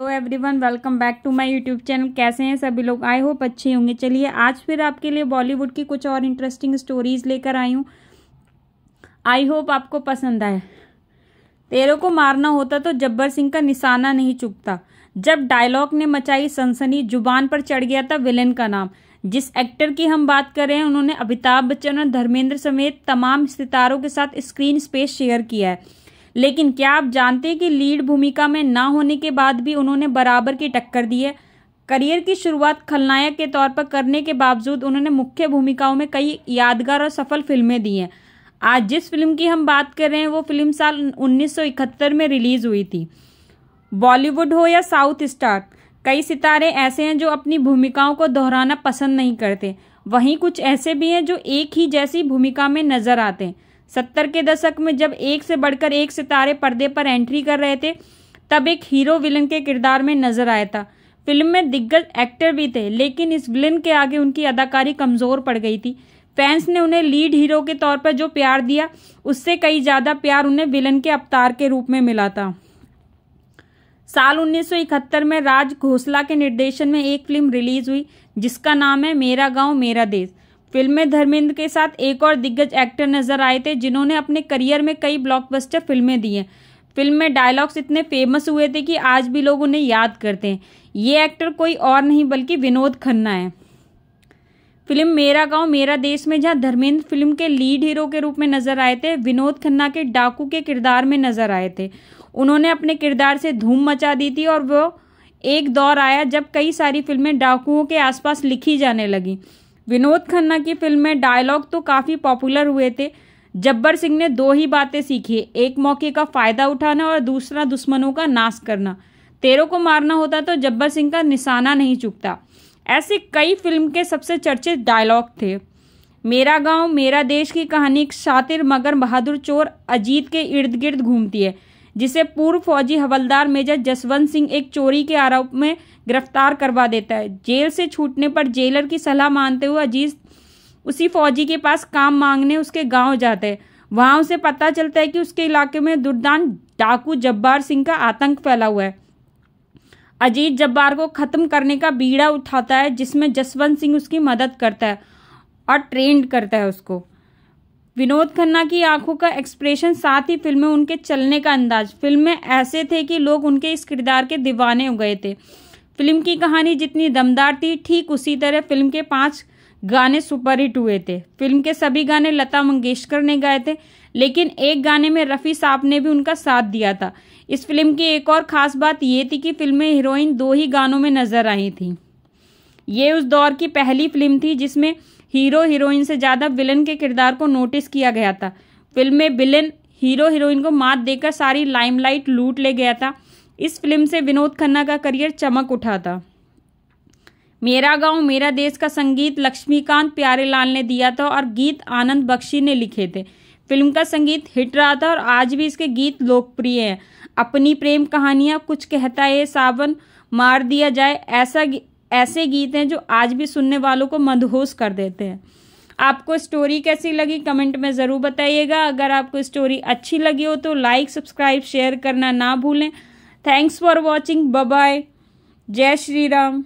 Hello everyone welcome back to my YouTube channel कैसे हैं सभी लोग? आई होप अच्छे होंगे। चलिए, आज फिर आपके लिए बॉलीवुड की कुछ और इंटरेस्टिंग स्टोरीज लेकर आई हूँ। आई होप आपको पसंद आए। तेरे को मारना होता तो जब्बर सिंह का निशाना नहीं चुकता जब डायलॉग ने मचाई सनसनी, ज़ुबान पर चढ़ गया था विलेन का नाम। जिस एक्टर की हम बात कर रहे हैं, उन्होंने अमिताभ बच्चन और धर्मेंद्र समेत तमाम सितारों के साथ स्क्रीन स्पेस शेयर किया है। लेकिन क्या आप जानते हैं कि लीड भूमिका में ना होने के बाद भी उन्होंने बराबर की टक्कर दी है? करियर की शुरुआत खलनायक के तौर पर करने के बावजूद उन्होंने मुख्य भूमिकाओं में कई यादगार और सफल फ़िल्में दी हैं। आज जिस फ़िल्म की हम बात कर रहे हैं, वो फ़िल्म साल 1971 में रिलीज़ हुई थी। बॉलीवुड हो या साउथ स्टार, कई सितारे ऐसे हैं जो अपनी भूमिकाओं को दोहराना पसंद नहीं करते। वहीं कुछ ऐसे भी हैं जो एक ही जैसी भूमिका में नज़र आते हैं। सत्तर के दशक में जब एक से बढ़कर एक सितारे पर्दे पर एंट्री कर रहे थे, तब एक हीरो विलन के किरदार में नज़र आया था। फ़िल्म में दिग्गज एक्टर भी थे, लेकिन इस विलन के आगे उनकी अदाकारी कमज़ोर पड़ गई थी। फैंस ने उन्हें लीड हीरो के तौर पर जो प्यार दिया, उससे कई ज़्यादा प्यार उन्हें विलन के अवतार के रूप में मिला था। साल 1971 में राज घोसला के निर्देशन में एक फ़िल्म रिलीज़ हुई, जिसका नाम है मेरा गाँव, मेरा देश। फ़िल्म में धर्मेंद्र के साथ एक और दिग्गज एक्टर नज़र आए थे, जिन्होंने अपने करियर में कई ब्लॉकबस्टर फ़िल्में दी हैं। फ़िल्म में डायलॉग्स इतने फ़ेमस हुए थे कि आज भी लोग उन्हें याद करते हैं। ये एक्टर कोई और नहीं, बल्कि विनोद खन्ना है। फ़िल्म मेरा गाँव, मेरा देश में, जहाँ धर्मेंद्र फ़िल्म के लीड हीरो के रूप में नज़र आए थे, विनोद खन्ना के डाकू के किरदार में नज़र आए थे। उन्होंने अपने किरदार से धूम मचा दी थी और वो एक दौर आया जब कई सारी फ़िल्में डाकुओं के आसपास लिखी जाने लगी। विनोद खन्ना की फ़िल्म में डायलॉग तो काफ़ी पॉपुलर हुए थे। जब्बर सिंह ने दो ही बातें सीखी, एक मौके का फ़ायदा उठाना और दूसरा दुश्मनों का नाश करना। तेरों को मारना होता तो जब्बर सिंह का निशाना नहीं चुकता। ऐसे कई फ़िल्म के सबसे चर्चित डायलॉग थे। मेरा गाँव, मेरा देश की कहानी एक शातिर मगर बहादुर चोर अजीत के इर्द गिर्द घूमती है। जिसे पूर्व फौजी हवलदार मेजर जसवंत सिंह एक चोरी के आरोप में गिरफ़्तार करवा देता है। जेल से छूटने पर जेलर की सलाह मानते हुए अज़ीज़ उसी फौजी के पास काम मांगने उसके गाँव जाते हैं। वहाँ उसे पता चलता है कि उसके इलाके में दुर्दान डाकू जब्बार सिंह का आतंक फैला हुआ है। अजीत जब्बार को खत्म करने का बीड़ा उठाता है, जिसमें जसवंत सिंह उसकी मदद करता है और ट्रेंड करता है उसको। विनोद खन्ना की आँखों का एक्सप्रेशन साथ ही फ़िल्म में उनके चलने का अंदाज। फ़िल्म में ऐसे थे कि लोग उनके इस किरदार के दीवाने हो गए थे। फ़िल्म की कहानी जितनी दमदार थी, ठीक उसी तरह फ़िल्म के पाँच गाने सुपरहिट हुए थे। फ़िल्म के सभी गाने लता मंगेशकर ने गाए थे, लेकिन एक गाने में रफ़ी साहब ने भी उनका साथ दिया था। इस फ़िल्म की एक और खास बात ये थी कि फ़िल्म में हीरोइन दो ही गानों में नज़र आई थी। ये उस दौर की पहली फ़िल्म थी जिसमें हीरो हीरोइन से ज़्यादा विलन के किरदार को नोटिस किया गया था। फ़िल्म में विलन हीरो हीरोइन को मात देकर सारी लाइमलाइट लूट ले गया था। इस फ़िल्म से विनोद खन्ना का करियर चमक उठा था। मेरा गाँव, मेरा देश का संगीत लक्ष्मीकांत प्यारेलाल ने दिया था और गीत आनंद बख्शी ने लिखे थे। फ़िल्म का संगीत हिट रहा था और आज भी इसके गीत लोकप्रिय हैं। अपनी प्रेम कहानियाँ कुछ कहता है सावन मार दिया जाए, ऐसा ऐसे गीत हैं जो आज भी सुनने वालों को मदहोश कर देते हैं। आपको स्टोरी कैसी लगी? कमेंट में ज़रूर बताइएगा। अगर आपको स्टोरी अच्छी लगी हो तो लाइक सब्सक्राइब शेयर करना ना भूलें। थैंक्स फॉर वॉचिंग बाय जय श्री राम।